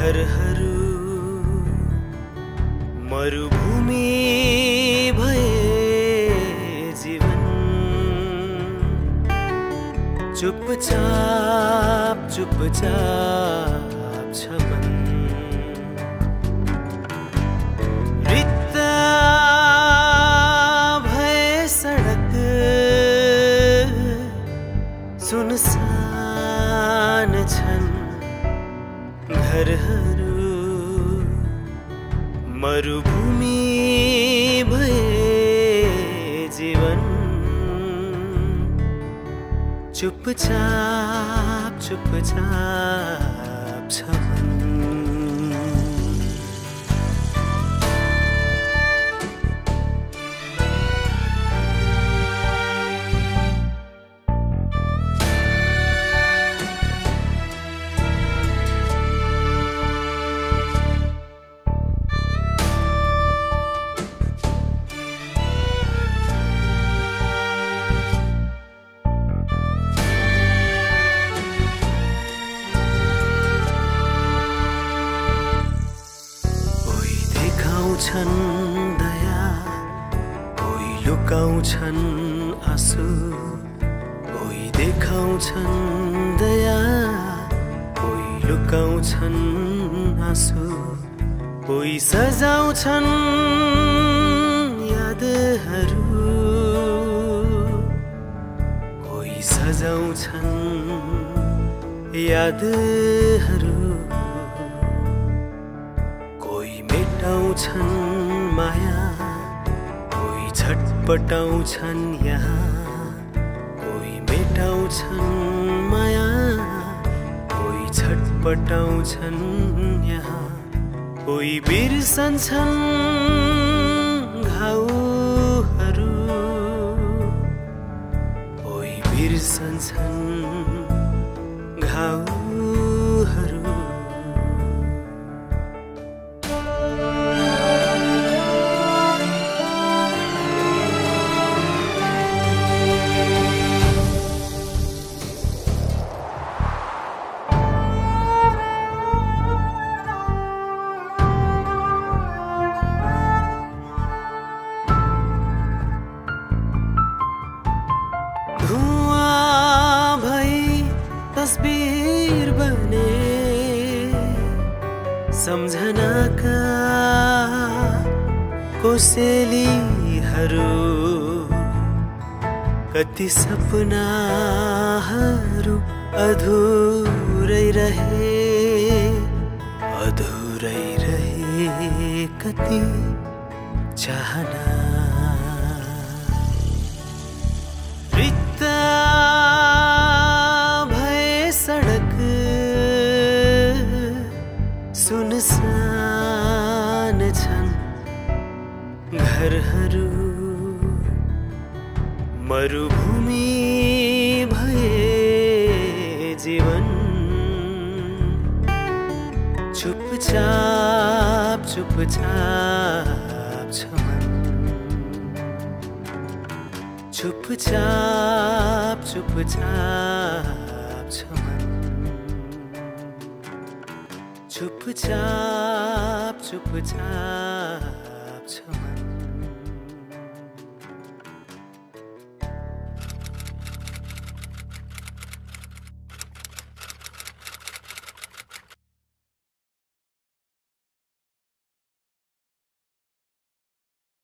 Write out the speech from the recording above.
सहरहरू मरुभूमि भए जीवन। चुपचाप चुपचाप छ मरुभूमि भए जीवन। चुपचाप चुपचाप छ देखाउँछन् दया। कोही लुकाउँछन् आँसु। कोही देखाउँछन् दया। कोही लुकाउँछन् आँसु। कोही सजाउँछन् यादहरू। कोही सजाउँछन् यादहरू। मेटाउँछन् माया कोही छटपटाउँछन् यहाँ। कोही मेटाउँछन् माया। कोही छटपटाउँछन् यहाँ। कोही बिर्सन्छन् घाउहरू। कोही बिर्सन्छन् तस्बिर बने सम्झनाका कोसेलीहरू कति सपनाहरू अधुरै रहे अधुरै रहे कति चाहना। सुनसान छन्। घरहरू मरुभूमि भए जीवन। चुपचाप चुपचाप छ। चुपचाप चुपचाप छ chup chap chup chap chup chap